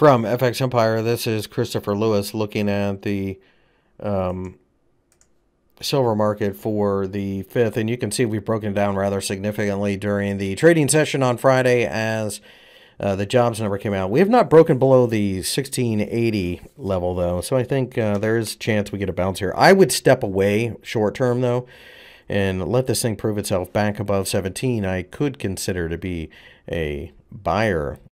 From FX Empire, this is Christopher Lewis looking at the um, silver market for the 5th. And you can see we've broken down rather significantly during the trading session on Friday as uh, the jobs number came out. We have not broken below the 1680 level, though. So I think uh, there is a chance we get a bounce here. I would step away short term, though, and let this thing prove itself back above 17. I could consider to be a buyer